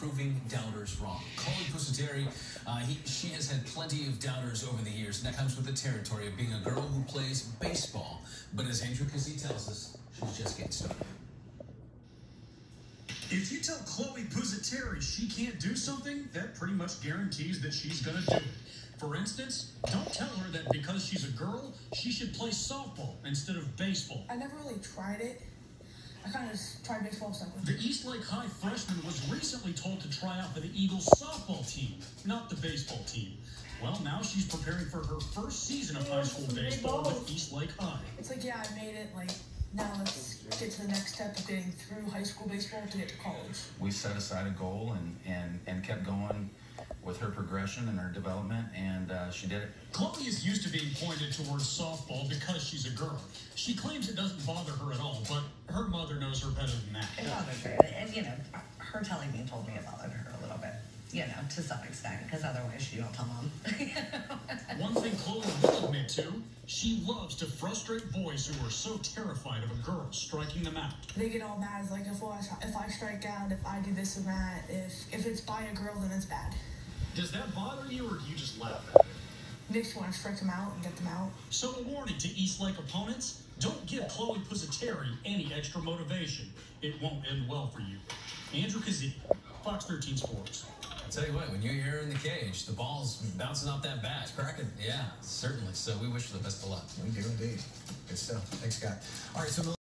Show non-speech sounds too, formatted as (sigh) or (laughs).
proving doubters wrong. Chloe Pusateri, uh, he, she has had plenty of doubters over the years, and that comes with the territory of being a girl who plays baseball. But as Andrew Kazee tells us, she's just getting started. If you tell Chloe Pusateri she can't do something, that pretty much guarantees that she's going to do it. For instance, don't tell her that because she's a girl, she should play softball instead of baseball. I never really tried it. I kind of just tried baseball stuff. The Eastlake High freshman was recently told to try out for the Eagles softball team, not the baseball team. Well, now she's preparing for her first season of high school baseball with Eastlake High. It's like, yeah, I made it. Like, now let's get to the next step of getting through high school baseball to get to college. We set aside a goal and, and, and kept going with her progression and her development, and uh, she did it. Chloe is used to being pointed towards softball because she's a girl. She claims it doesn't bother her at all, but her mother knows her better than that. It bothered her, and you know, her telling me told me it bothered her a little bit. You know, to some extent, because otherwise she don't tell mom. (laughs) One thing Chloe will admit to, she loves to frustrate boys who are so terrified of a girl striking them out. They get all mad. Like, if, well, if I strike out, if I do this and that, if, if it's by a girl, then it's bad. Does that bother you, or do you just laugh at it? Makes you want to strike them out and get them out. So a warning to Eastlake opponents, don't give Chloe Pusateri any extra motivation. It won't end well for you. Andrew Kazee, Fox 13 Sports. I'll tell you what, when you're here in the cage, the ball's bouncing off that bat. Cracking. Yeah, certainly. So we wish you the best of luck. We do indeed. Good stuff. Thanks, Scott. All right, so.